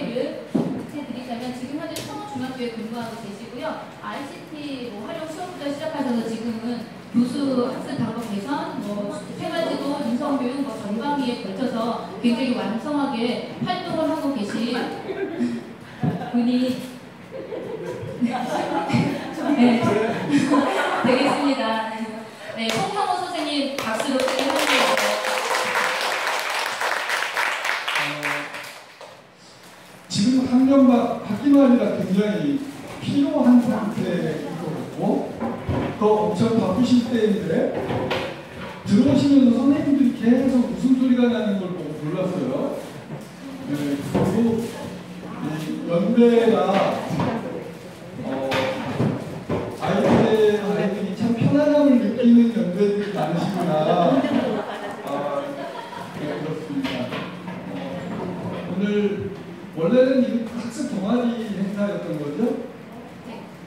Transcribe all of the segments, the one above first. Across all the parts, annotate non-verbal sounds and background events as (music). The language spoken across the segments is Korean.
소개를 해드리자면 지금 현재 청원중학교에 근무하고 계시고요. ICT 뭐 활용 수업부터 시작하셔서 지금은 교수 학습 방법 개선, 뭐 생활지도, 인성교육, 뭐 전방위에 걸쳐서 굉장히 완성하게 활동을 하고 계신 분이 (laughs) 네, 되겠습니다. 네, 학년만 학기말이라 굉장히 필요한 상태이고 더 엄청 바쁘실 때인데 들어오시면서 선생님들이 계속 웃음소리가 나는 걸 보고 놀랐어요. 네, 그리고 이 연배가 어, 아이들 아이들이 참 편안함을 느끼는 연배들이 많으시구나. 아, 네, 그렇습니다. 어, 오늘 원래는 이 학습 동아리 행사였던 거죠?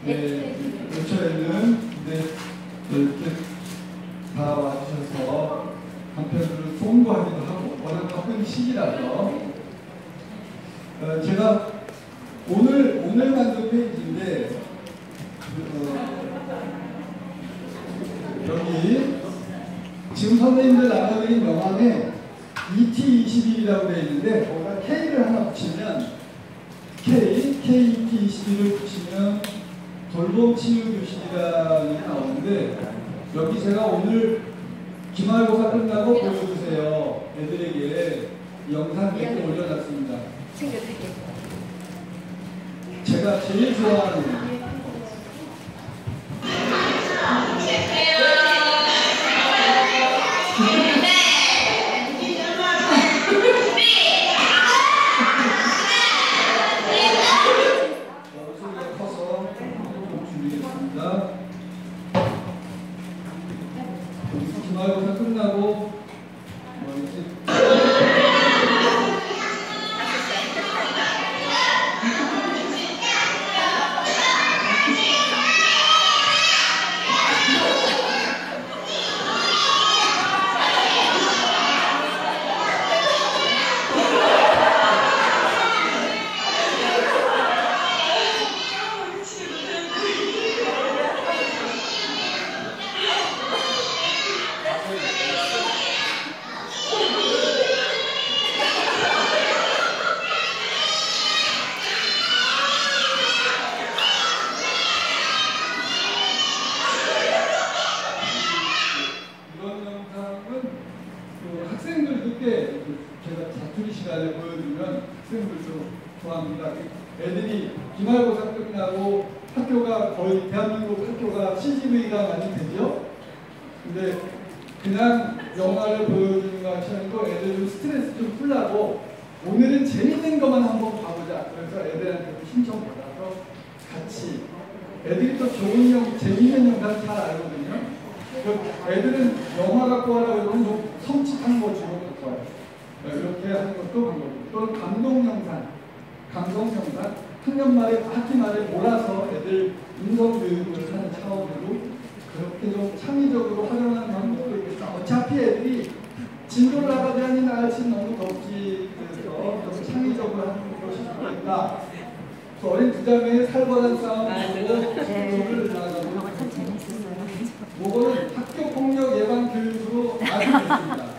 네, 근처에는 네, 이렇게 다 와주셔서 한편으로 송구하기도 하고 워낙 바쁜 시기라서. 어, 제가 오늘 오늘 만든 페이지인데 어, 여기 지금 선생님들 나눠드린 명함에 ET21이라고 되어 있는데 거기다 K를 하나 붙이면 K, KET21을 붙이면 돌봄 치유 교실이라는 게 나오는데 여기 제가 오늘 기말고사 끝나고 보여주세요. 애들에게 영상 몇개 올려놨습니다. 제가 제일 좋아하는 근데 그냥 영화를 보여주는 거 하시는 거 애들 좀 스트레스 좀 풀라고 오늘은 재밌는 것만 한번 봐보자. 그래서 애들한테 신청 받아서 같이 애들이 또 좋은 영, 재밌는 영상 잘 알거든요. 그 애들은 영화 갖고 하라고 하면 좀 섬찟한 거 주로 갖고 와요. 네, 이렇게 하는 것도 방법이고 또는 감동 영상, 감동 영상 학년 말에 학기 말에 몰아서 애들 인성 교육을 하는 차원으로 그렇게 좀 창의적으로 활용하는 방법도 있겠다. 어차피 애들이 진도를 않는 날씨 너무 덥지 그래서 좀 창의적으로 하는 것이 좋겠다. 그 어린 두 자매의 살벌한 싸움으로 교육을 나가고 요거는 학교 폭력 예방 교육으로 아주 좋습니다.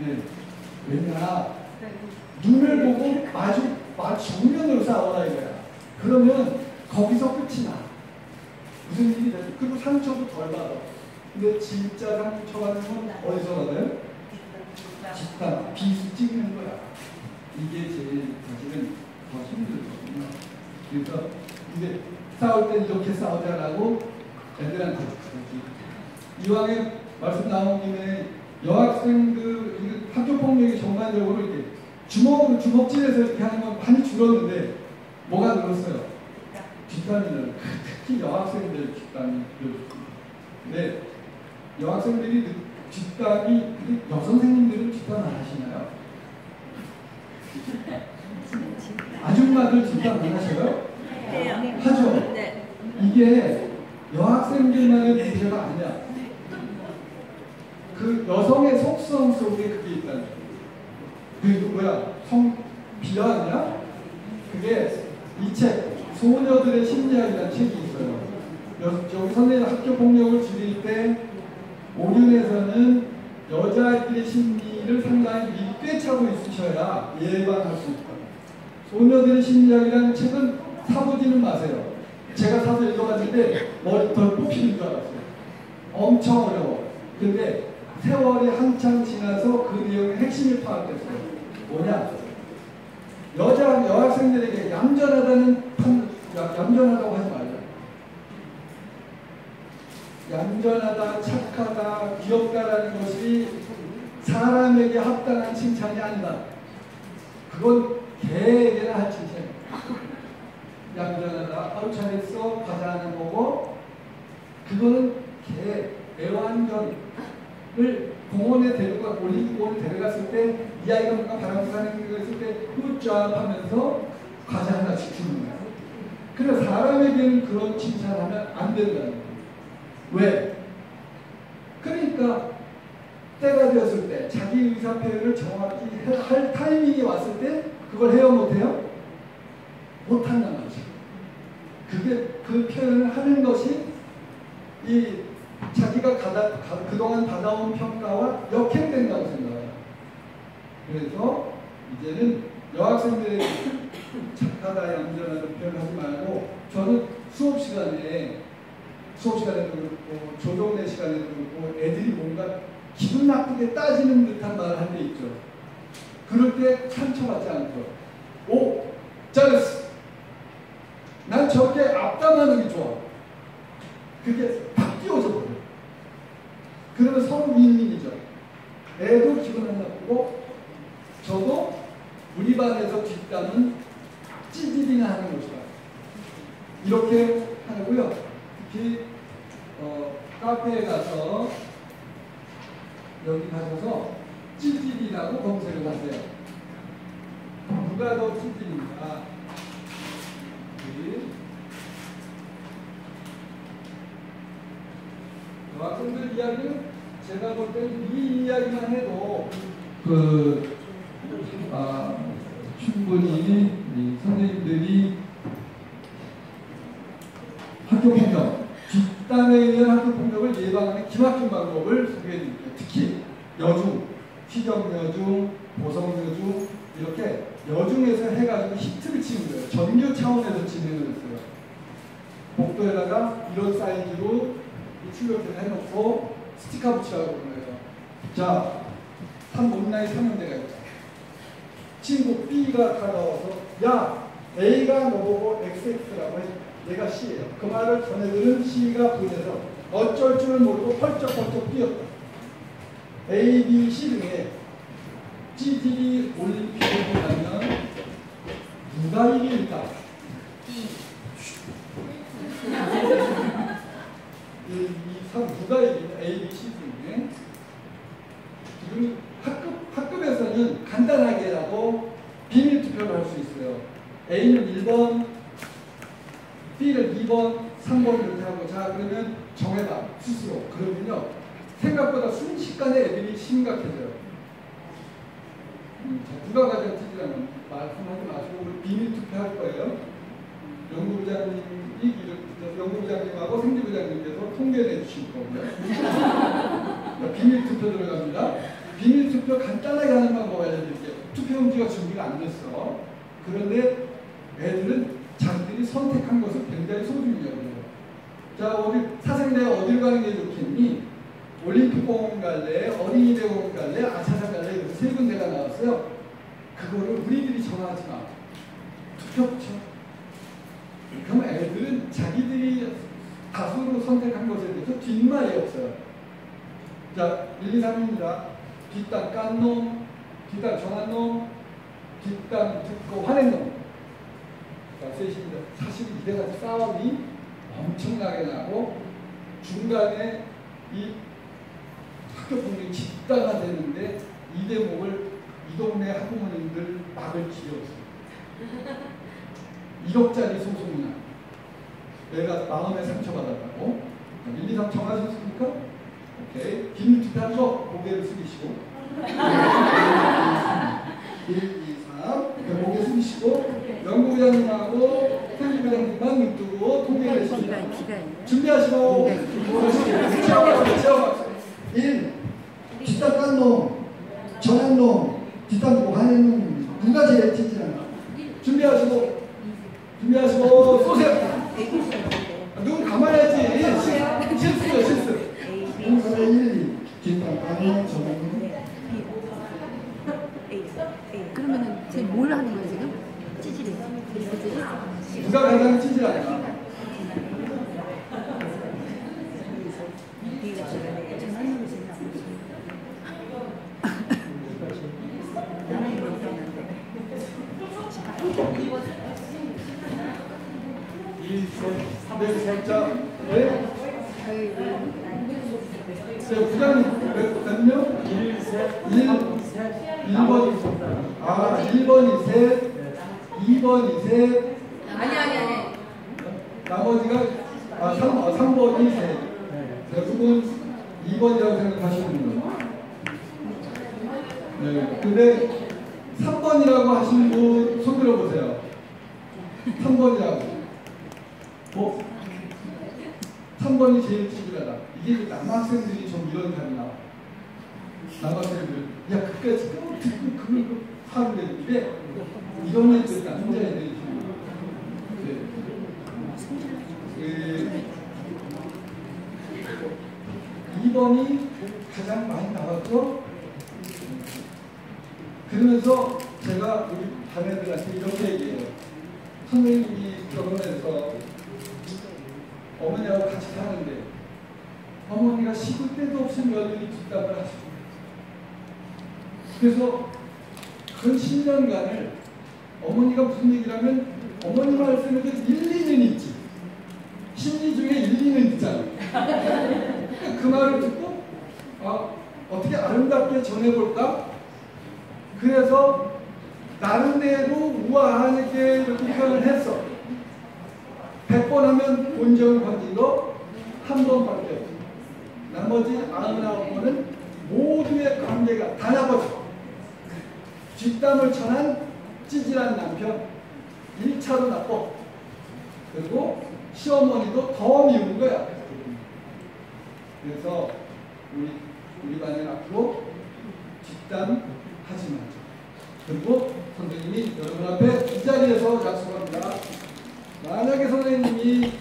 네. 왜냐 눈을 보고 마주 마주 정면으로 싸워라 이거야. 그러면 거기서 끝이 나. 무슨 일이 되지? 그리고 상처도 덜 받아. 근데 진짜 상처 받는 건 어디서 받아요? 집단 비수 찍는 거야. 이게 제일 사실은 더 힘들거든요. 그래서 이제 싸울 땐 이렇게 싸우자라고 애들한테. 이왕에 말씀 나온 김에 여학생들 학교 폭력이 전반적으로 이렇게 주먹으로 주먹질해서 이렇게 하는 건 많이 줄었는데 뭐가 늘었어요? 뒷담이는 특히 여학생들 뒷담이 늘었습니다. 근데 여학생들이 그 뒷담이 근데 여선생님들은 뒷담 안 하시나요? 아줌마들 뒷담 안 하셔요? 하죠. 네. 이게 여학생들만의 문제가 아니야. 그 여성의 속성 속에 그게 있다는 거예요. 그 뭐야? 성 비하냐? 그게 이 책 소녀들의 심리학이라는 책이 있어요. 여, 여기 선생님 학교 폭력을 줄일 때 오륜에서는 여자아이들의 심리를 상당히 밑에 차고 있으셔야 예방할 수 있다. 소녀들의 심리학이라는 책은 사보지는 마세요. 제가 사서 읽어봤는데 머리 덜 뽑히는 줄 알았어요. 엄청 어려워. 근데 세월이 한참 지나서 그 내용의 핵심을 파악했어요. 뭐냐? 여자 여학생들에게 얌전하다는 판, 야, 얌전하다고 하지 말자. 얌전하다, 착하다, 귀엽다라는 것이 사람에게 합당한 칭찬이 아니다. 그건 개에게나 할 칭찬이야. 얌전하다, 아우 잘했어, 가자 하는 거고, 그거는 개, 애완견 을 공원에 데려가, 올림픽공원에 데려갔을 때, 이 아이가 뭔가 바람을 가는 거 있을 때, 굿잡 하면서 과자 하나씩 주는 거야. 그래, 사람에게는 그런 칭찬하면 안 된다는 거야. 왜? 그러니까, 때가 되었을 때, 자기 의사 표현을 정확히 해- 할 타이밍이 왔을 때, 그걸 해요, 못해요? 못한단 말이죠. 그게 그 표현을 하는 것이 이 자기가 가다, 가- 그동안 받아온 평가와 역행된다고 생각해요. 그래서 이제는 여학생들에게 착하다, 얌전하다 표현하지 말고 저는 수업 시간에 수업 시간에도 그렇고 조정내 시간에도 그렇고 애들이 뭔가 기분 나쁘게 따지는 듯한 말을 할 때 있죠. 그럴 때 상처받지 않고 오 잘했어. 난 저렇게 앞담하는 게 좋아. 그게 팍 띄워져 버려. 그러면 서로 윈윈이죠. 애도 기분 안 나쁘고 저도 우리 반에서 뒷담은 찌질이나 하는 것이다. 이렇게 하고요. 특히 어, 카페에 가서 여기 가셔서 찌질이라고 검색을 하세요. 누가 더 찌질인가? 여기. 이야기는 제가 볼 때는 이 이야기만 해도 그 아, 충분히 이 선생님들이 학교 폭력, 뒷단에 의한 학교 폭력을 예방하는 기막힌 방법을 소개해드릴게요. 특히 여중, 희경여중, 보성여중 이렇게 여중에서 해가지고 히트를 치는 거예요. 전교 차원에서 진행을 했어요. 복도에다가 이런 사이즈로 이 출력을 해놓고 스티커 붙이라고 그러는 거예요. 자, 한 온라인 상용대가 있다. 친구 B가 다가와서 야 A가 너보고 XX라고 해. 내가 C예요. 그 말을 전해들은 C가 보내서 어쩔 줄 모르고 펄쩍펄쩍 뛰었다. A, B, C 중에 찌질이 올림픽을 보면 누가 이길까? 이, 이 사- 누가 이길까? A, B, C 중에 지금 학급, 학급에서는 간단하게라도 비밀 투표를 할 수 있어요. A는 1번, B를 2번, 3번 이렇게 하고 자 그러면 정해봐 스스로 그러면요 생각보다 순식간에 애들이 심각해져요. 음, 자, 누가 가장 찌질하면 말씀하지 마시고 우리 비밀 투표할 거예요. 연구부장님이 이를- 연구부장님하고 생지 부장님께서 통계를 해주실. (laughs) 자, 비밀 투표 들어갑니다. 비밀 투표 간단하게 하는 방법 알려드릴게요. 투표용지가 준비가 안 됐어. 그런데 애들은 자기들이 선택한 것을 굉장히 소중히 여겨요. 자, 어디 사생대 어딜 가는 게 좋겠니? 올림픽 공원 갈래, 어린이 대공원 갈래, 아차산 갈래 이렇게 세 군데가 나왔어요. 그거를 우리들이 정하지 마. 투표 붙여. 그럼 애들은 자기들이 다수로 선택한 것에 대해서 뒷말이 없어요. 자, 1, 2, 3입니다. 뒷땅 깐 놈, 뒷땅 정한 놈, 뒷땅 듣고 화낸 놈. 자, 셋입니다. 사실 이래가지고 싸움이 엄청나게 나고 중간에 이 학교 분위기 집단화 되는데 이 대목을 이 동네 학부모님들 막을 길이 없어요. (laughs) 1억짜리 소송이나 내가 마음에 상처받았다고? 1, 2, 3 정하셨습니까? 오케이. 비밀 투표한 거 고개를 숙이시고. 1, 2, 3 고개 숙이시고. 연구부장님하고 생기부장님만 눈 뜨고 통계를 했습니다 준비하시고. 시험하세요 1. 뒷땅 깐 놈, 전한 놈, 뒷땅 보고 하는 놈. 누가 제일 찌질한가 준비하시고 준비하시고 쏘세요 눈 감아야지 실- 실수요 실수 1, 2 뒷땅 깐놈, 전한 놈 그러면은 지금 뭘 하는 거야 지금? 찌질이. 찌질이? 누가 가장 찌질한가 전화님이 제일 나쁘지. 나는 이거 없었는데. 2, 3, 자, 네. 자, 부장님 몇, 몇 명? 1, 1번, 아, 1번이 셋, 2번이 셋, 아니 아니 아니. 나머지가, 아, 3, 아, 3번이 셋. 자, 두분 2번이라고 생각하시는 분. 네, 근데 3번이라고 하시는 분 손 들어보세요. 3번이라고. 뭐? 3번이 제일 찌질하다. 이게 남학생들이 좀 이런 답이 나와. 남학생들, 야, 그까지 또 듣고 그걸 또 화를 내는데, 이런 애들, 남자 애들이 좀, 네. 그, 2번이 가장 많이 나왔죠? 그러면서 제가 우리 자매들한테 이렇게 얘기해요. 선생님이 결혼해서 어머니하고 같이 사는데 어머니가 식을 때도 없이 며느리 뒷담을 하시고. 그래서 그 10년간을 어머니가 무슨 얘기를 하면 어머니 말씀에도 일리는 있지. 심리 중에 일리는 있잖아. 그 말을 듣고 아, 어떻게 아름답게 전해볼까? 그래서 나름대로 우아하게 표현을 했어. 100번 하면 본전 받은 거한 번밖에. 나머지 99번은 모두의 관계가 다 나빠져. 뒷담을 쳐난 찌질한 남편 1차로 나빠. 그리고 시어머니도 더 미운 거야. 그래서 우리 우리 반에 앞으로 뒷담 하지 말자. 그리고 선생님이 여러분 앞에 이 자리에서 약속합니다. 만약에 선생님이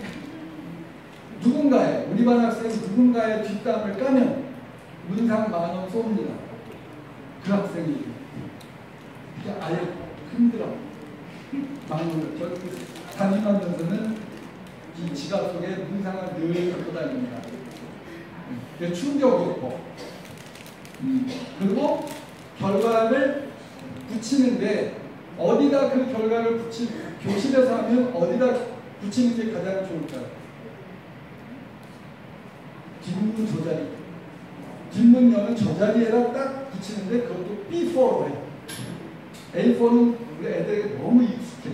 누군가의 우리 반 학생 누군가의 뒷담을 까면 문상 만원 쏩니다. 그 학생이 그게 아예 힘들어. 막는 저 담임하면서는 이 지갑 속에 문상을 늘 갖고 다닙니다. 음, 충격이 있고 음, 그리고 결과를 붙이는데 어디다 그 결과를 붙이 교실에서 하면 어디다 붙이는 게 가장 좋을까요? 뒷문 저 자리. 뒷문면은 저 자리에다 딱 붙이는데 그것도 B4로 해. A4는 우리 애들에게 너무 익숙해.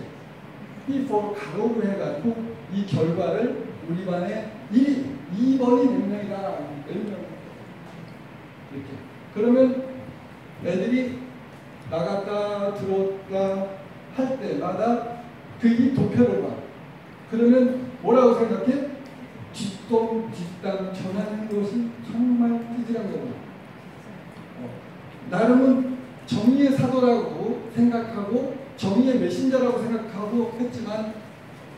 B4 가로로 해가지고 이 결과를 우리 반에 1위, 2번이 몇 명이다. 몇 명. 이렇게. 그러면 애들이 나갔다 들어왔다 할 때마다 그이 도표를 봐. 그러면 뭐라고 생각해? 뒷돈 뒷땅 전하는 것이 정말 띠지란 거구나. 어, 나름은 정의의 사도라고 생각하고 정의의 메신저라고 생각하고 했지만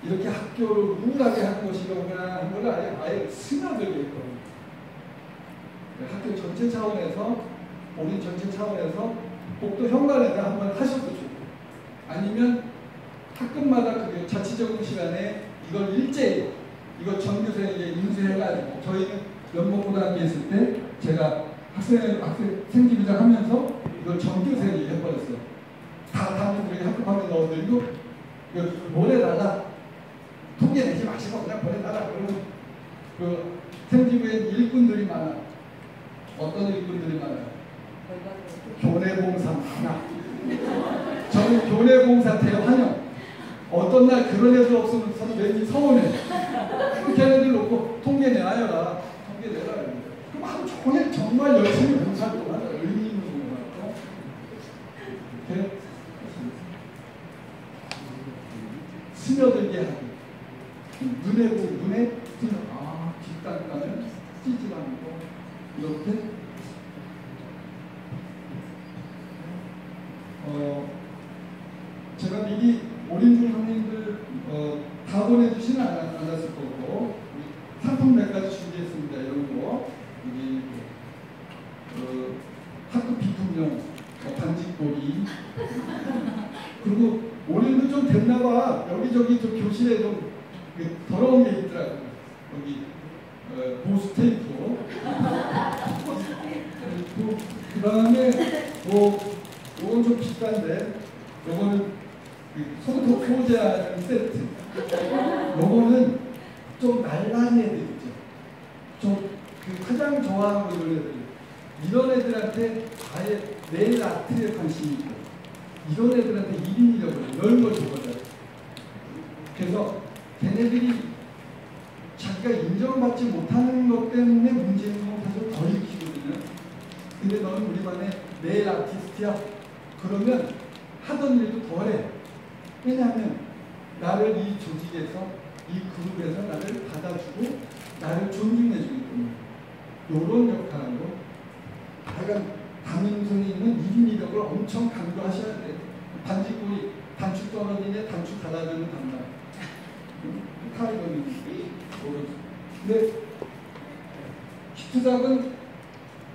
이렇게 학교를 우울하게 하는 것이로구나 하는 걸 아예, 아예 스며들게 했거든요. 학교 전체 차원에서 우리 전체 차원에서 복도 현관에다 한번 하셔도 좋고 아니면 학급마다 그게 자치적인 시간에 이걸 일제히 이거 전교생에게 인수해가지고 저희는 연목고등학교에 있을 때 제가 학생 학생 생기부장 하면서 이걸 전교생이 해버렸어요. 다 담임들에게 학급하면 넣어드리고 그 보내다가 통계 내지 마시고 그냥 보내달라 그러면 그 생기부엔 일꾼들이 많아. 어떤 일꾼들이 많아요? 교내봉사 하나. 저는 교내봉사 대환영. 어떤 날 그런 애들 없으면 저는 왠지 서운해. 걔네들 놓고 통계 내놔라. 통계 내라. 그럼 하루 종일 정말 열심히 봉사도 하자. 의미 있는 봉사. 이렇게 스며들게 하기. 눈에 보고 눈에 스며 아 뒷단가는 찌질 않고 이렇게 어, 제가 미리 오린중 선생님들 어, 다 보내주지는 않- 않았을 거고 상품 몇 가지 준비했습니다. 이런 거 여기 어, 학급 비품용 어, 반지꼬리 그리고 오늘도 좀 됐나봐 여기저기 좀 교실에 좀 그 더러운 게 있더라고요. 여기 어, 보수 테이프 그리고 그 다음에 뭐 요건 좀 비싼데 요거는 그 손톱 소재하는 세트 요거는 좀 날라는 애들 있죠 좀그 가장 좋아하는 이런 애들 이런 애들한테 아예 내일 아트에 관심이 있고 이런 애들한테 1인 1역을 이런 걸 주거든 그래서 걔네들이 자기가 인정받지 못하는 것 때문에 문제는 건 사실 더 일으키거든요 근데 너는 우리 반에 내일 아티스트야 그러면 하던 일도 덜해. 왜냐하면 나를 이 조직에서 이 그룹에서 나를 받아주고 나를 존중해주기 때문에 이런 역할로 하여간 담임 선생님은 1인 1역을 엄청 강조 하셔야 돼. 반지 꼬리 단축 떨어지냐 단축 닫아주는 담당. 카이거니 근데 히트작은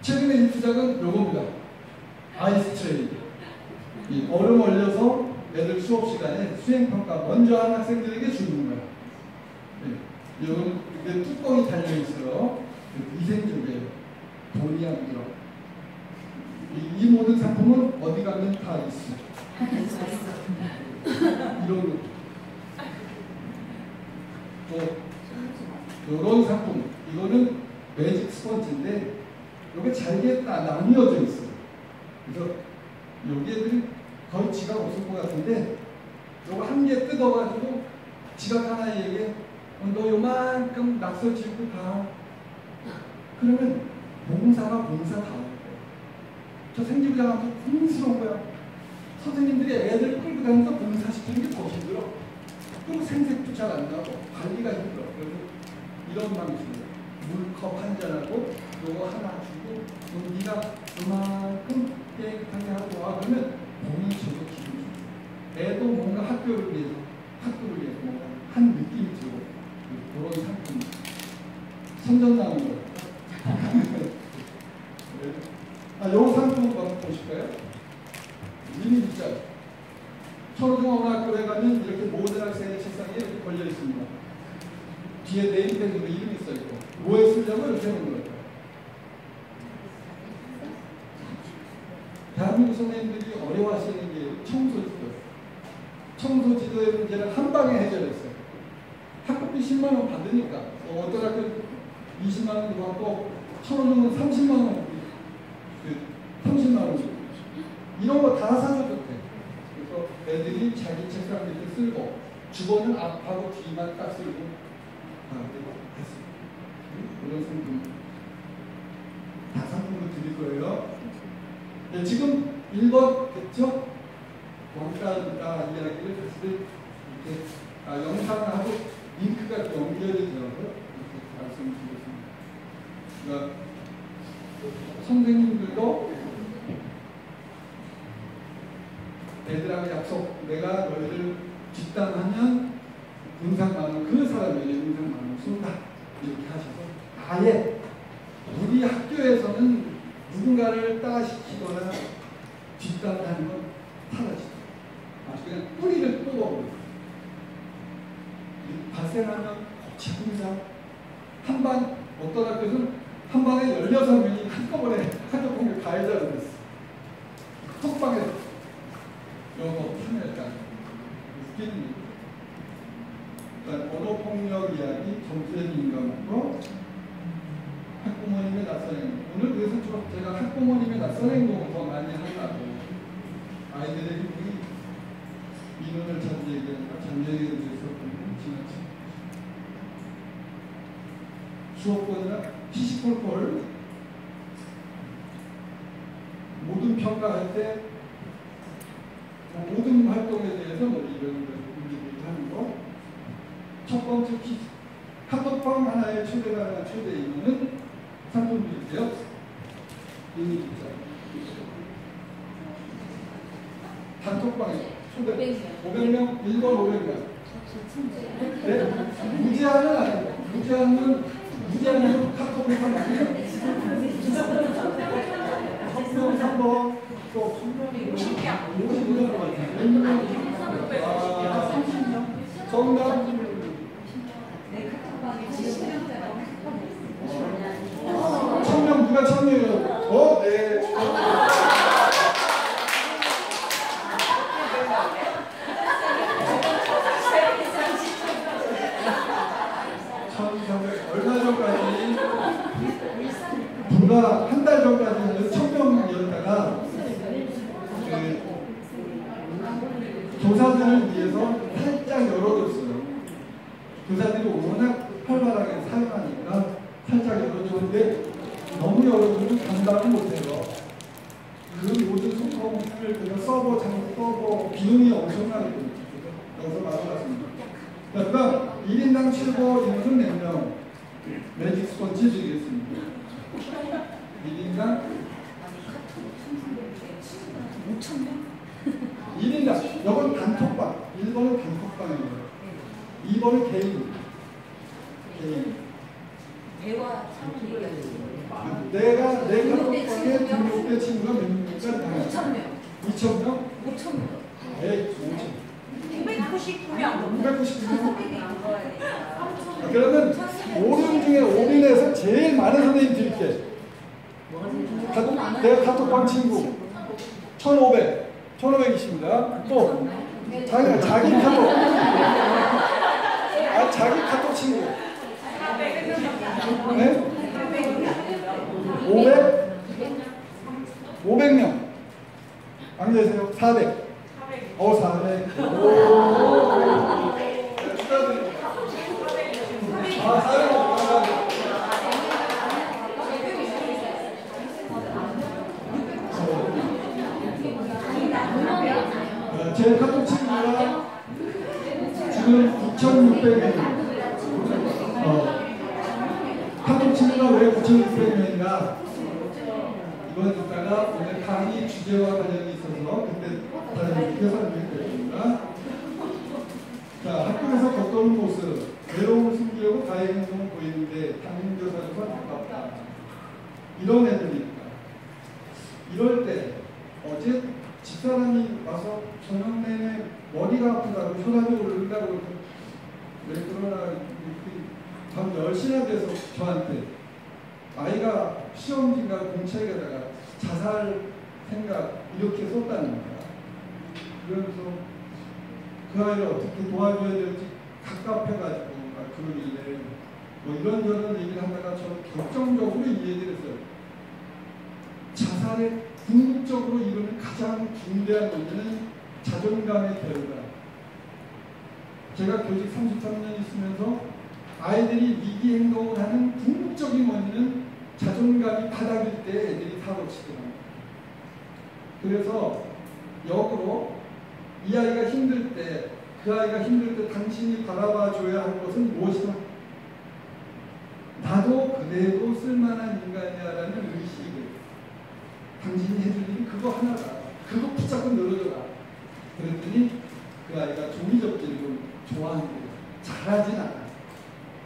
최근에 히트작은 요겁니다. 아이스 트레인. 이 얼음 얼려서 애들 수업 시간에 수행 평가 먼저 한 학생들에게 주는 거야. 예. 이건 뚜껑이 달려 있어요. 위생적이에요. 돈이 안 들어. 이, 이 모든 상품은 어디 가면 다 있어. 이런 거. 또 이런 상품. 이거는 매직 스펀지인데 이게 잘게 나- 나뉘어져 있어요. 그래서 여기 애들이 거의 지각 없을 것 같은데 요거 한 개 뜯어가지고 지각 하나에게 어, 너 요만큼 낙서 지고 가 그러면 봉사가 봉사 다 저 생기부장한테 궁스러운 거야. 선생님들이 애들 끌고 다니면서 봉사시키는 게 더 힘들어. 그리고 생색도 잘 안 나고 관리가 힘들어. 그래서 이런 방식으로 물컵 한 잔하고 요거 하나 주고 그럼 네가 요만큼 깨끗하게 하고 와 그러면 본인 저도 기분 좋고 애도 뭔가 학교를 위해서 학교를 위해서 뭔가 한 느낌이 들고 그런 상품 선전 나온 거. 아, 요 상품 뭐 보실까요? 이미 진짜 초중고등학교에 가면 이렇게 모든 학생의 책상에 이렇게 걸려 있습니다. 뒤에 네임펜으로 이름이 써 있고 뭐에 쓰려고 이렇게 하는 거예요. 대한민국 선생님들이 어려워하시는 게 청소지도. 청소지도의 문제를 한 방에 해결했어요. 학급비 10만 원 받으니까 어, 어떤 학교 20만 원도 받고 천원은 30만 원, 그 30만 원 주고 이런 거 다 사줘도 돼. 그래서 애들이 밑에 쓸고 주번은 앞하고 뒤만 딱 했습니다. 이런 상품 다 상품을 드릴 거예요. 네, 지금 1번 됐죠? 원가 이야기를 사실 이렇게 아, 영상하고 링크가 연결이 되어서 이렇게 말씀드리겠습니다. 그러니까 선생님들도 애들하고 약속, 내가 너희를 뒷담하면 응상만원, 그 사람에게 응상만원 쏜다. 이렇게 하셔서 아예 우리 학교에서는 누군가를 따시키거나 뒷담하는 건 사라지죠. 아주 그냥 뿌리를 뽑아버려요. 발생하면 고치공사 한반 어떤 학교에서는 한 반에 16명이 한꺼번에 학교 공격 가해자가 됐어. 톡방에 영어 참여했다. 웃기는 일. 일단 언어폭력 이야기, 정수의 민감하고 학부모님의 낯선 행동. 오늘 그래서 좀 제가 학부모님의 낯선 행동을 더 많이 하려고 아이들에게 우리 민원을 자주 얘기하니까 잠재에 대해서 보면 지나치 수업권이나 피지컬콜 모든 평가할 모든 활동에 대해서 뭐 이런 걸 얘기를 하는 거. 첫 번째 퀴즈. 카톡방 하나의 최대가 최대 인원은 상품 드릴게요. 이미 있죠. 단톡방에 초대 500명, 1번 500명. 네? 무제한은 아니에요. 무제한은 무제한으로 카톡을 하면 3번, 3번, 또 50명 아, 정답 천명 누가 참여해요? 어? 네. 천삼백 얼마 전까지 불과 한 달 전까지는 천명이었다가 그 교사들을 위해서 살짝 열어뒀어요. 교사들이 워낙 활발하게 사용하니까 살짝 열어줬는데 너무 열어두면 감당을 못해요. 그 모든 소통을 서버 장 서버 비용이 엄청나거든요. 여기서 말아봤습니다. 자, 그 다음 1인당 최고 인원은 몇 명? 매직 스펀지 드리겠습니다. 1인당? 1인당. 이건 단톡방. 1번은 단톡방이에요 2번은 개인. 개인. 대화 상호 얘기하는 내가 내 카톡방에 등록된 친구가 몇 명일까 5천 명, 2,000명? 5천 명, 네, 5,000 999명. 999명. 그러면 5명 중에 5인에서 제일 많은 선생님 드릴게. 카, 내가 카톡방 친구. 1,500 1,500이십니다. 또 자기, 자기 카톡 아, 자기 카톡 친구. 네? 500? 500명 안 계세요? 400 어, 400 오. 네, 축하드립니다 아, 400 감사합니다 어, 제 카톡 친구가 지금 9,600명. 어, 카톡 친구가 왜 9,600명인가? 이번 이따가 오늘 강의 주제와 관련이 있어서 그때 다른 설명드리겠습니다. 자, 학교에서 겉도는 모습, 외로움을 숨기려고 가해 행동을 보이는데 담임교사로서 안타깝다. 이런 애들이니까. 이럴 때 어제 집사람이 와서 저녁 내내 머리가 아프다고 혈압이 오른다고 그래서 왜 그러나 밤 10시나 돼서 저한테 아이가 시험지가 공책에다가 자살 생각 이렇게 썼다는 거야. 그러면서 그 아이를 어떻게 도와줘야 될지 갑갑해가지고 막 그러길래 뭐 이런저런 얘기를 하다가 저는 결정적으로 이 얘기를 했어요. 자살의 궁극적으로 이루는 가장 중대한 문제는 자존감의 결과. 제가 교직 33년 있으면서 아이들이 위기 행동을 하는 궁극적인 원인은 자존감이 바닥일 때 애들이 사고 치더라고요. 그래서 역으로 이 아이가 힘들 때, 그 아이가 힘들 때 당신이 바라봐 줘야 할 것은 무엇이다? 나도 그대도 쓸만한 인간이야라는 의식을 당신이 해줄 일이 그거 하나다. 그거 붙잡고 늘어져라. 그랬더니 그 아이가 종이 접기를 좋아하는 거예요. 잘하진 않아.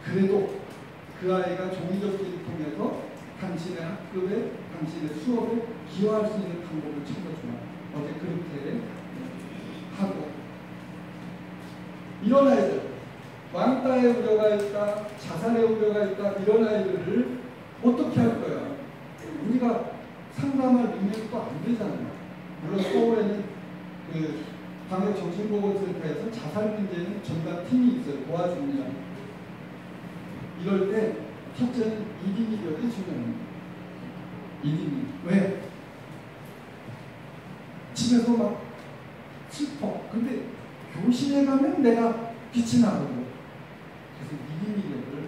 그래도 그 아이가 종이 접기를 통해서 당신의 학급에, 당신의 수업에 기여할 수 있는 방법을 찾아주나. 어제 그렇게 하고. 이런 아이들, 왕따의 우려가 있다, 자살의 우려가 있다, 이런 아이들을 어떻게 할 거야? 우리가 상담할 능력도 안 되잖아요. 물론 서울에는 그 방역정신보건센터에서 자살 문제는 전담 팀이 있어요. 도와줍니다. 이럴 때 첫째는 1인 1력이 중요합니다. 1인이. 왜? 집에서 막 슬퍼. 근데 교실에 가면 내가 빛이 나거든. 그래서 1인 1역을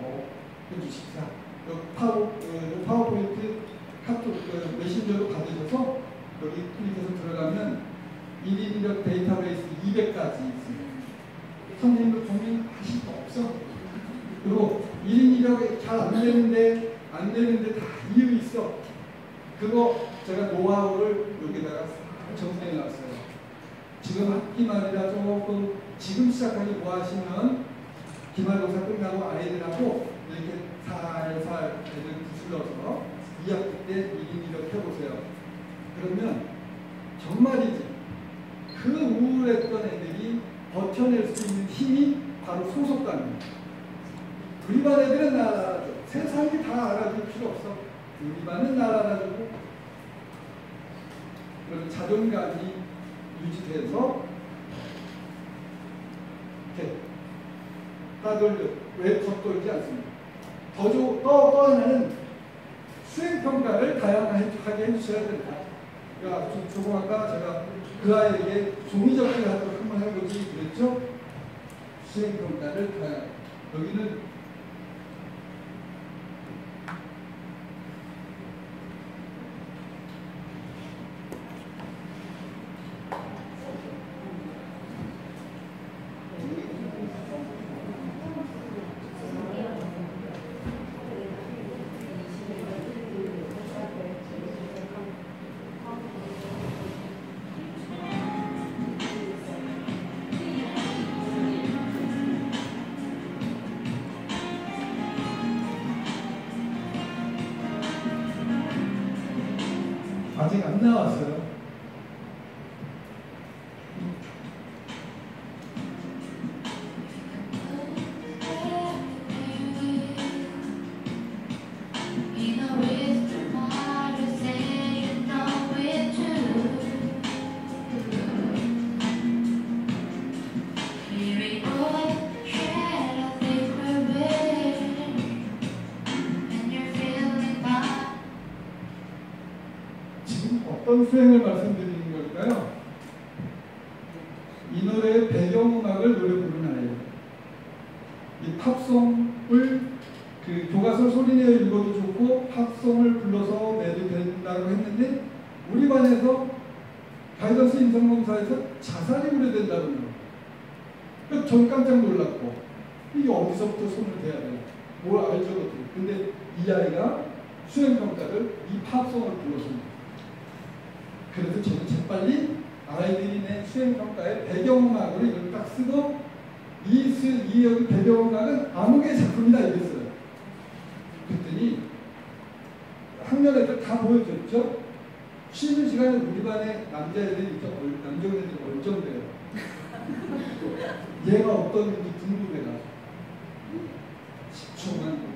어, 해주십사. 요 파워, 어, 파워포인트 카톡 그 메신저로 받으셔서 여기 클릭해서 들어가면 1인 1역 데이터베이스 200까지 있습니다. 선생님도 고민하실 거 없어. 그리고 1인 1역이 잘 안 되는데 안 되는데 다 이유 있어. 그거 제가 노하우를 여기다가 정리해 놨어요. 지금 학기 말이라 조금 지금 시작하기 뭐 하시면 기말고사 끝나고 아이들하고 이렇게 살살 애들 구슬러서 2학기 때 1인 1력 해보세요. 그러면 정말이지 그 우울했던 애들이 버텨낼 수 있는 힘이 바로 소속감입니다. 우리 반 애들은 날 알아줘. 세상이 다 알아줄 필요 없어. 우리 반은 날 알아주고 그런 자존감이 유지돼서 이렇게 따돌려 왜 덧돌지 않습니다. 더 조, 또, 또 하나는 수행평가를 다양하게 해주셔야 된다. 그러니까 조- 조금 아까 제가 그 아이에게 종이접기를 하도록 한번 해보지 그랬죠? 수행평가를 다양 여기는 아 수행을 말씀드리는 걸까요? 이 노래의 배경음악을 노래 부르는 아이예요. 이 팝송을 그 교과서 소리내어 읽어도 좋고 팝송을 불러서 내도 된다고 했는데 우리 반에서 가이던스 인성검사에서 자살이 우려된다고 그래요. 그전 깜짝 놀랐고 이게 어디서부터 손을 대야 되나 뭘 알죠 근데 이 아이가 수행평가를 이 팝송을 불렀습니다. 그래서 저는 재빨리 아이들이 낸 수행평가에 배경음악으로 이걸 딱 쓰고 이, 수, 이 여기 배경음악은 아무개 작품이다 이랬어요. 그랬더니 학년 애들 다 보여줬죠? 쉬는 시간에 우리 반에 남자애들이 좀 얼, 남자애들이 얼쩡대요. (laughs) 얘가 어떤지 궁금해가 10초만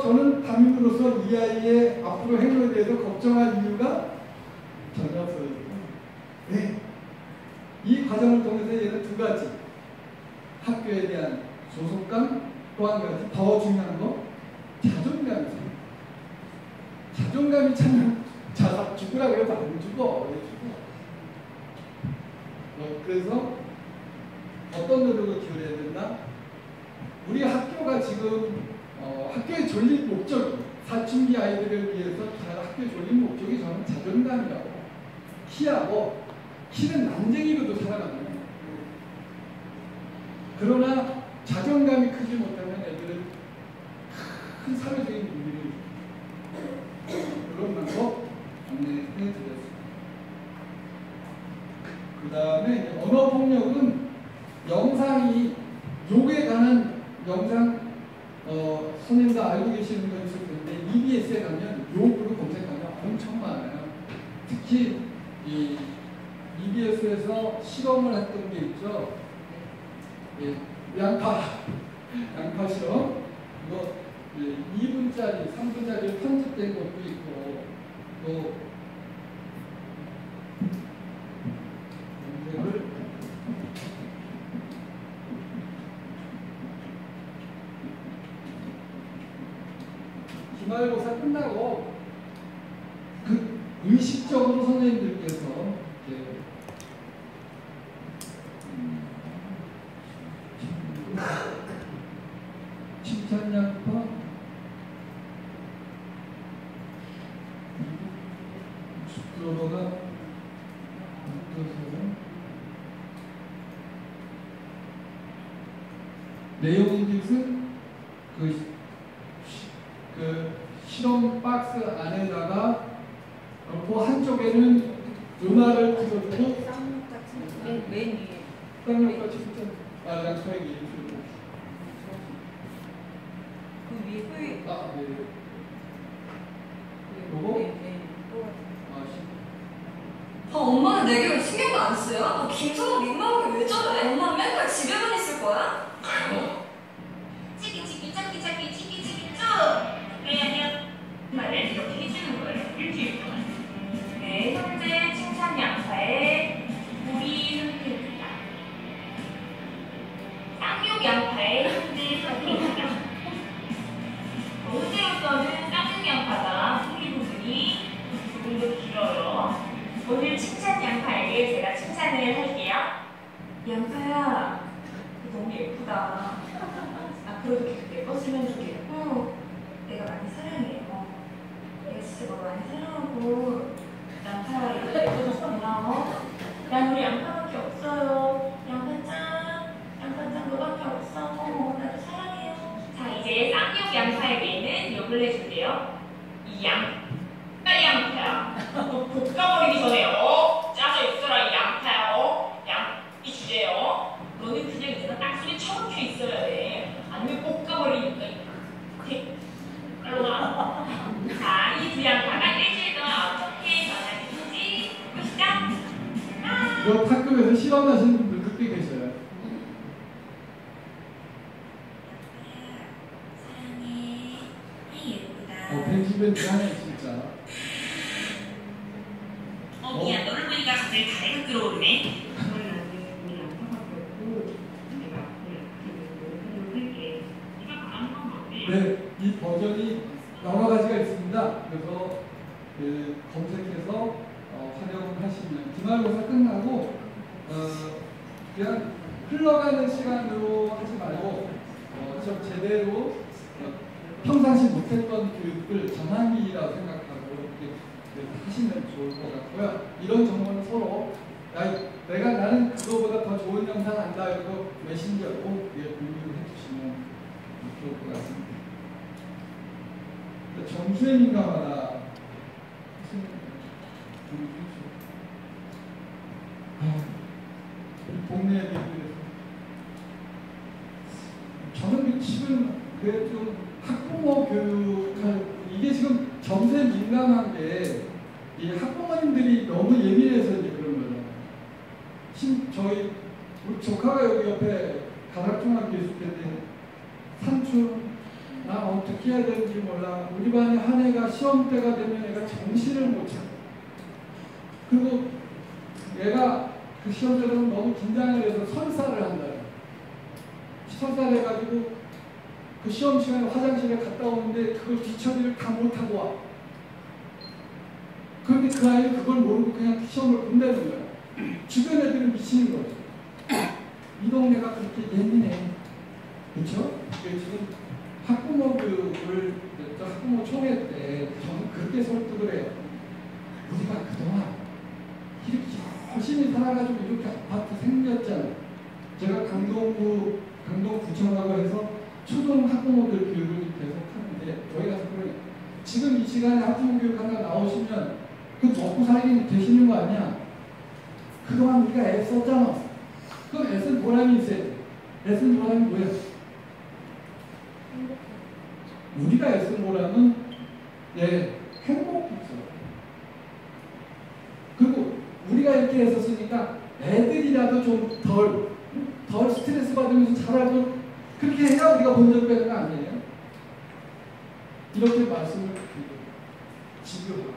저는 담임으로서 이 아이의 앞으로 행동에 대해서 걱정할 이유가 전혀 없어요. 네. 이 과정을 통해서 얘는 두 가지 학교에 대한 소속감 또 한 가지 더 중요한 거 자존감이죠. 자존감이 참 자, 죽으라고 해도 안 죽어. 왜 죽어? 어, 그래서 어떤 노력을 기울여야 된다? 우리 학교가 지금 어, 학교의 졸립 목적이 사춘기 아이들을 위해서 학교의 졸립 목적이 저는 자존감이라고 키하고 키는 난쟁이로도 살아가는 거예요. 그러나 자존감이 크지 못하면 애들은 큰 사회적인 네, 내용인 즉슨 그, 그 실험 박스 안에다가 그 한쪽에는 음화를 찍었고 맨 위에 쌍욕같이 숫자 아, 양초에 위에 그 위에 소유 아, 네. 提出 been trying. 좋을 것 같습니다. 점수에 민감하다. 무슨 점수? 아, 동네 애들이 저는 그 지금 그좀 학부모 교육할 이게 지금 점수에 민감한 게 이 학부모님들이 너무 예민해서 이제 그런 거잖아요. 신 저희 우리 조카가 여기 옆에 가락중학교 있을 텐데 나 어떻게 해야 되는지 몰라. 우리 반에 한 애가 시험 때가 되면 애가 정신을 못 차려. 그리고 얘가 그 시험 때는 너무 긴장을 해서 설사를 한다. 설사를 해가지고 그 시험 시간에 화장실에 갔다 오는데 그걸 뒤처리를 다 못하고 와. 그런데 그 아이는 그걸 모르고 그냥 시험을 본다는 거야. 주변 애들은 미치는 거죠. 이 동네가 그렇게 예민해. 그렇죠? 지금 학부모 교육을 저 학부모 총회 때 저는 그렇게 설득을 해요. 우리가 그동안 이렇게 열심히 살아가지고 이렇게 아파트 생겼잖아. 제가 강동구 강동구청하고 해서 초등 학부모들 교육을 계속 하는데 저희 가서 그래 지금 이 시간에 학부모 교육 하나 나오시면 그 먹고 살기 되시는 거 아니야? 그동안 우리가 애썼잖아. 그럼 애쓴 보람이 있어야 돼. 애쓴 보람이 뭐야? 우리가 애쓴 보람은 예, 행복이죠. 그리고 우리가 이렇게 했었으니까 애들이라도 좀 덜, 덜 스트레스 받으면서 잘하고 그렇게 해야 우리가 본전 빼는 거 아니에요? 이렇게 말씀을 드리고 지금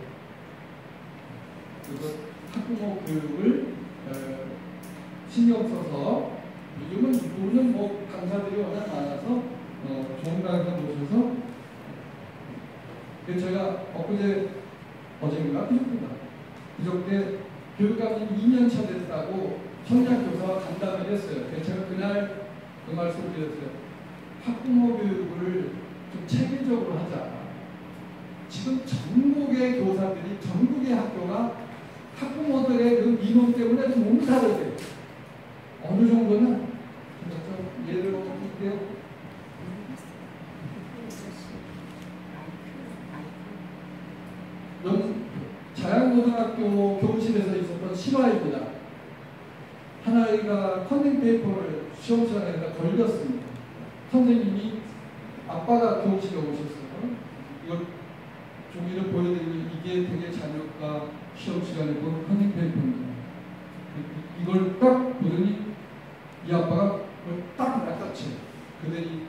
그래서 학부모 교육을 어, 신경 써서 요즘은 요즘은 뭐 강사들이 워낙 많아서 어, 좋은 강사 모셔서 그래서 제가 엊그제 어제인가 그저께인가 그저께 교육감님 2년 차 됐다고 현장 교사와 간담회를 했어요. 그래서 제가 그날 그 말씀을 드렸어요. 학부모 교육을 좀 체계적으로 하자. 지금 전국의 교사들이 전국의 학교가 학부모들의 그 민원 때문에 좀 몸살을 돼. 어느 정도는 좀 예를 들어볼게요. 영 자양 고등학교 교무실에서 있었던 실화입니다. 한 아이가 컨닝 페이퍼를 시험 시간에 걸렸습니다. 선생님이 아빠가 교무실에 오셨어요. 이걸 종이를 보여드리면 이게 되게 자녀가 시험 시간에 본 컨닝 페이퍼입니다. 이걸 딱 보더니 이 아빠가 그걸 딱 낚아채. 그들이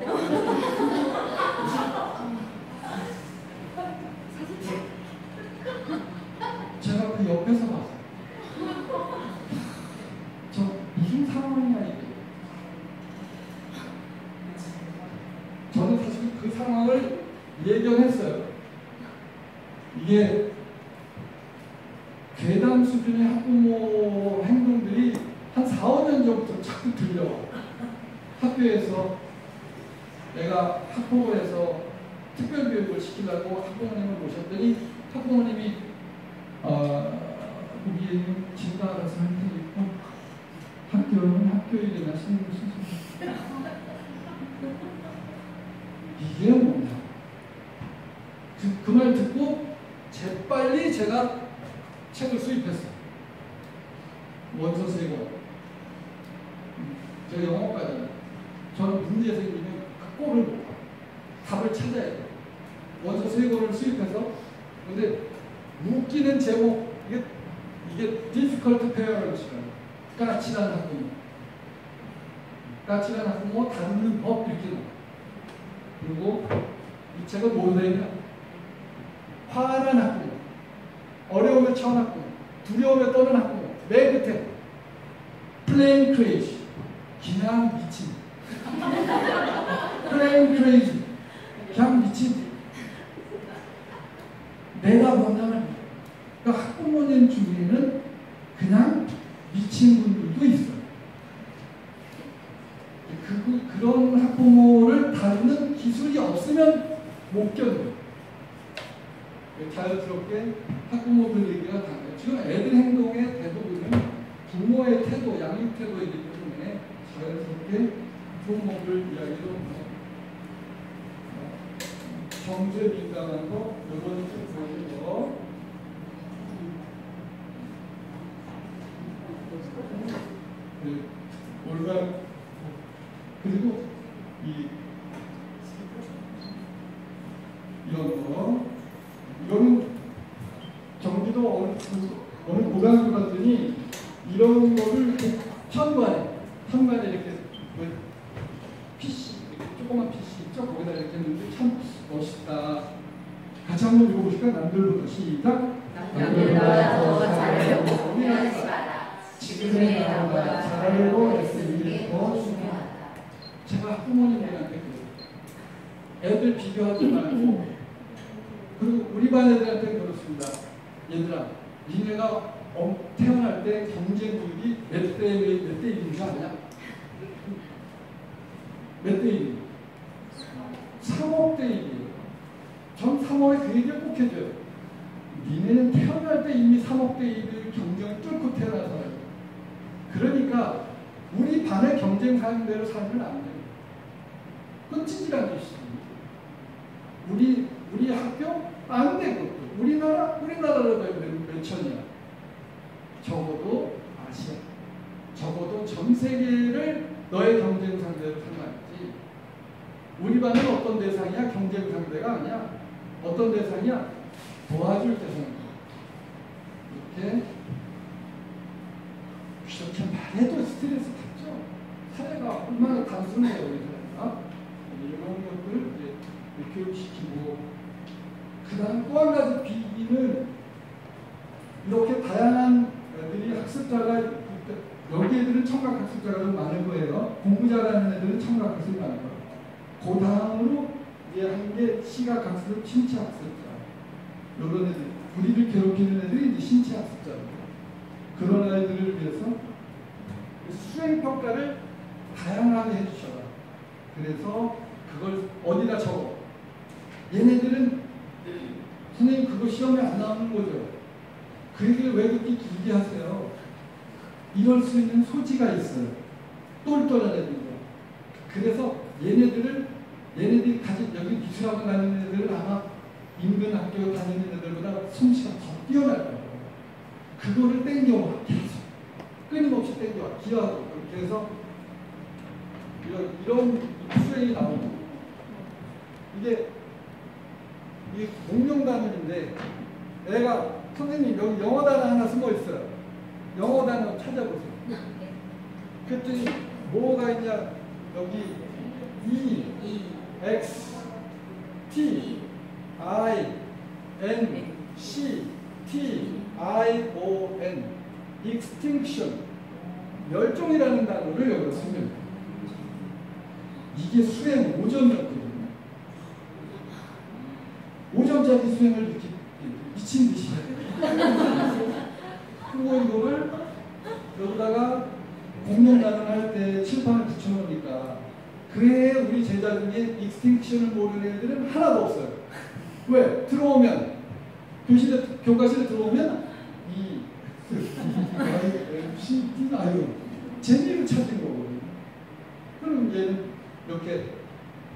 (laughs) (laughs) (laughs) 제가 그 옆에서 봤어요. (laughs) 저 무슨 상황이야 이게. 저는 사실 그 상황을 예견했어요. 이게 괴담 수준의 학부모 행동들이 한 4, 5년 전부터 자꾸 들려와. 학교에서 내가 학폭을 해서 특별교육을 시키려고 학부모님을 모셨더니 학부모님이 어, 우리 애는 지가 알아서 할 테니까 학교는 학교일이나 신경 쓰세요. 이게 뭐냐? 그말 듣고 재빨리 제가 책을 수입했어요. 원서 쓰고 제가 영어과잖아요. 저는 문제 생기면 그 꼴을 못 봐. 답을 찾아야 돼. 원서 세 권을 수입해서 근데 웃기는 제목 이게 이게 difficult parents라고 까칠한 학부모 까칠한 학부모 다루는 법 이렇게 나와. 그리고 이 책은 뭐로 되어 있냐 화난 학부모 어려움에 처한 학부모 두려움에 떠는 학부모 맨 끝에 plain crazy 그냥 미친 plain crazy 그냥 미친 내가 본다면 그러니까 학부모님 중에는 그냥 미친 분들도 있어요. 그, 그, 그런 학부모 학부모를 다루는 기술이 없으면 못 견뎌. 자연스럽게 학부모들 얘기가 다르요 지금 애들 행동의 대부분은 부모의 태도, 양육 태도이기 때문에 자연스럽게 부모들 이야기로 어, 경제 민감한 거, 요거는 좀 보이는 거. 그 올바른 그리고 이 이런 거 이거는 경기도 어느 고등학교 갔더니 이런 거를 현관에 이렇게 그 PC 이렇게 조그만 PC 있죠 거기다 이렇게 했는데 참 멋있다 같이 한번 읽어보실까요? 남들보다 시작 남들보다 더 잘하려고 우리나라 하지 마라. 지금의 나보다 잘하려고 애쓰는 게 더 중요하다. 제가 부모님들한테 그래요. 애들 비교하지 말고 그리고 우리 반 애들한테 그렇습니다. 얘들아, 니네가 엄- 태어날 때 경쟁률이 몇 대 몇 대 일인 줄 아냐? 몇 대 일? 3억 대 1이에요. 전 3억에 그 얘기를 꼭 해줘요. 니네는 태어날 때 이미 3억 대 1을 경쟁을 뚫고 태어나서요. 그러니까 우리 반의 경쟁 상대로 살면 안 돼요. 그건 찌질한 짓이지. 우리 우리 학교 안 되고 우리나라 우리나라로 몇, 몇, 몇 천이야. 적어도 아시아, 적어도 전 세계를 너의 경쟁 상대로 삼아야지. 우리 반은 어떤 대상이야? 경쟁 상대가 아니야. 어떤 대상이야? 도와줄 대상이야. 이렇게 이렇게 말해도 스트레스 받죠. 사회가 얼마나 단순해요, 우리 사회가. 이런 것들을 이제 교육시키고, 그 다음 또 한 가지 비기는 이렇게 다양한 애들이 학습자가 있- 여기 애들은 청각 학습자가 좀 많을 거예요. 공부 잘하는 애들은 청각 학습이 많을 거예요. 그 다음으로 이제 한 게 시각 학습, 신체 학습자. 이런 애들, 우리를 괴롭히는 애들이 이제 신체 학습자입니다. 그런 아이들을 위해서 수행 평가를 다양하게 해주셔라. 그래서 그걸 어디다 적어? 얘네들은 선생님 그거 시험에 안 나오는 거죠. 그 얘기를 왜 그렇게 길게 하세요? 이럴 수 있는 소지가 있어요. 똘똘한 애들이요. 그래서 얘네들을 얘네들이 가진 여기 기술학원 다니는 애들은 아마 인근 학교 다니는 애들보다 솜씨가 더 뛰어날 거예요. 그거를 땡겨와 계속 끊임없이 땡겨와 기하고 그렇게 해서 이런 이런 수행이 나오고 이게 이 공룡 단원인데 애가 선생님 여기 영어 단어 하나 숨어 있어요. 영어 단어 찾아보세요. 그랬더니 뭐가 있냐? 여기 E, X, T, I, N, C, T, I, O, N, extinction, 멸종이라는 단어를 여기다 쓰면 이게 수행 5점이었거든요. 5점짜리 수행을 이렇게 미친 듯이. (laughs) 그리고 이거를 여기다가 공룡 단어를 할때 칠판을 붙여놓으니까 그해 우리 제자 중에 익스팅션을 모르는 애들은 하나도 없어요. 왜? 들어오면 교실에 교과실에 들어오면 이 MC 아유 재미를 찾은 거거든요. 그럼 얘는 이렇게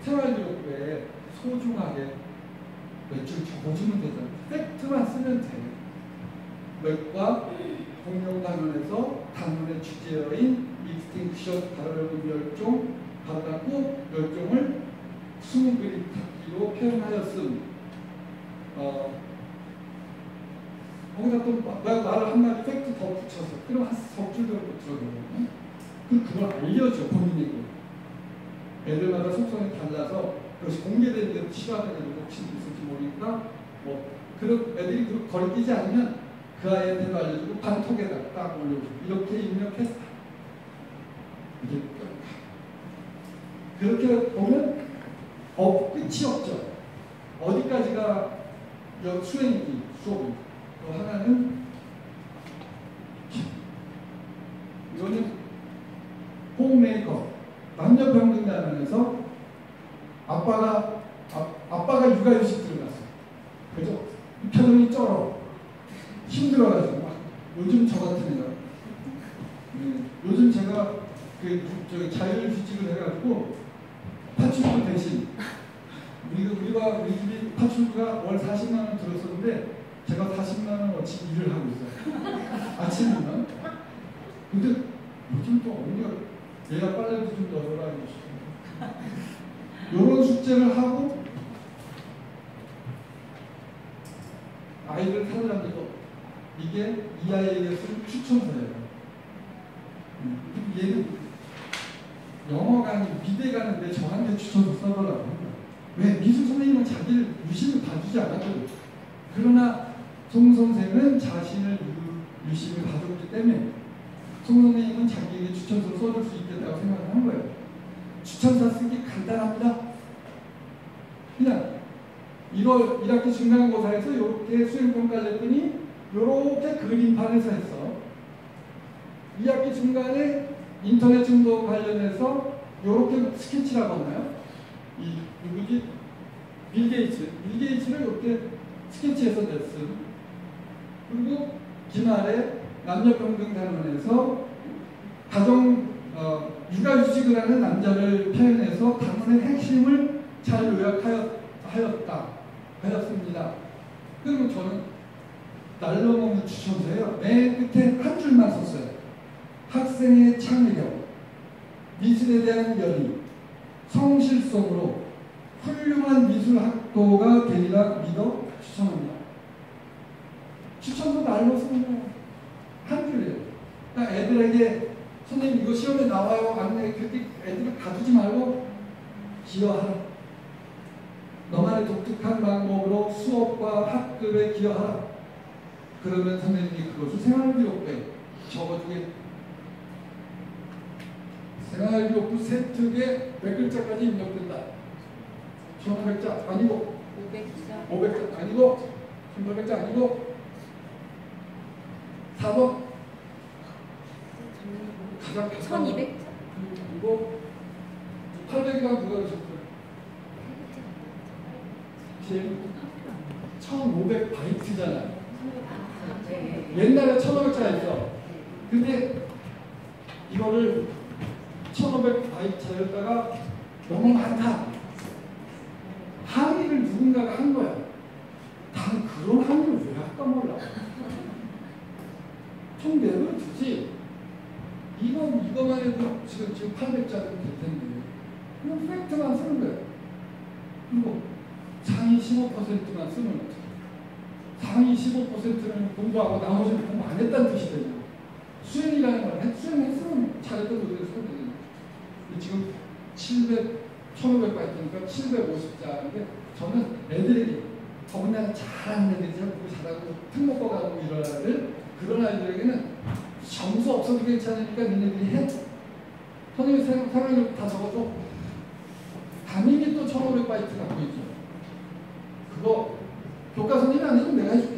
생활기록부에 소중하게 몇 줄 적어주면 되잖아요. 팩트만 쓰면 돼요. 맥과 공룡 단원에서 단원의 주제어인 extinction 바라는 멸종 바라고 멸종을 숨은 그림 찾기로 표현하였음. 어, 거기다 또 말을 한마디 팩트 더 붙여서 그럼 한 석줄 정도 붙여놓으면 그 그걸 알려줘 본인이 그. 애들마다 속성이 달라서 그것이 공개되는데 싫어하는 애들 혹시 있을지 모르니까 뭐 그런 애들이 그 거리끼지 않으면 그 아이한테도 알려주고 반톡에다 딱 올려주고 이렇게 입력해서 이게 그렇게 보면 어 끝이 없죠. 어디까지가 여 수행이지 수업이. 또 하나는 이거는 홈메이커 남녀 평등단원에서 아빠가 아, 아빠가 육아휴직 들어갔어. 그죠? 표정이 쩔어. 힘들어가지고 막 요즘 저 같은 애가 네, 요즘 제가 그 저기 자율휴직을 해가지고 파출부 대신 우리 우리가 우리 집이 파출부가 월 40만 원 들었었는데 제가 40만 원어치 일을 하고 있어요. 아침이면. 근데 요즘 또 언니가 얘가 빨래도 좀 넣어라 요런 숙제를 하고 아이를 찾으라면서 이게 이 아이에게 쓴 추천서예요. 음, 얘는 영어 강의 미대 가 는데 저한테 추천서 써달라고. 왜? 미술 선생님은 자기를 유심을 봐주지 않았거든요. 그러나 송 선생은 자신을 유, 유심을 봐줬기 때문에 송 선생님은 자기에게 추천서를 써줄 수 있겠다고 생각하는 거예요. 추천서 쓰기 간단합니다. 그냥 1월 1학기 중간고사에서 이렇게 수행평가를 냈더니 이렇게 그림판에서 했어. 2학기 중간에 인터넷 중독 관련해서 이렇게 스케치라고 하나요? 이 누구지? 빌 게이츠. 빌 게이츠를 이렇게 스케치해서 냈음. 그리고 기말에 남녀평등 단원에서 가정 어, 육아휴직을 하는 남자를 표현해서 단원의 핵심을 잘 요약하였다. 하였습니다. 그리고 저는 날로먹는 추천서예요. 맨 끝에 한 줄만 썼어요. 학생의 창의력, 미술에 대한 열의, 성실성으로 훌륭한 미술 학도가 되리라 믿어 추천합니다. 추천도 날로 쓰는. 한 줄이에요. 그러니까 애들에게 선생님 이거 시험에 나와요. 안 돼. 그렇게 애들을 가두지 말고 기여하라. 너만의 독특한 방법으로 수업과 학급에 기여하라. 그러면 선생님이 그것을 생활기록부에 적어주게 생활기록부 세특에 몇 글자까지 입력된다. 1500자 아니고 500자. 500자 아니고 1800자 아니고 4번 가장 가까운 1200자. 그리고 800이랑 그거를 적어요. 제일 1500 바이트잖아요. 옛날에 1500자 있어. 근데 이거를 1500 바이트였다가 너무 많다. 항의를 누군가가 한 거야. 난 그런 항의를 왜 할까 몰라. 총 내를 주지. 이건 이거만 해도 지금 지금 800자는 될 텐데 그냥 팩트만 쓰는 거예요. 그리고 상위 15%만 쓰면 어떡해. 상위 15%는 공부하고 나머지는 공부 안 했다는 뜻이 되죠. 수행이라는 건 수행했으면 잘했던 되잖아요. 근데 지금 700, 1500바이트니까 750자인데 저는 애들에게 더군다나 잘하는 애들이 잘 공부 잘하고 특목고 가고 이러는 그런 아이들에게는 점수 없어도 괜찮으니까 니네들이 해. 선생님이 생각을 다 적어줘. 담임이 또 1500바이트 갖고 있죠. 그거 교과 선생님이 안 해주면 내가 해줄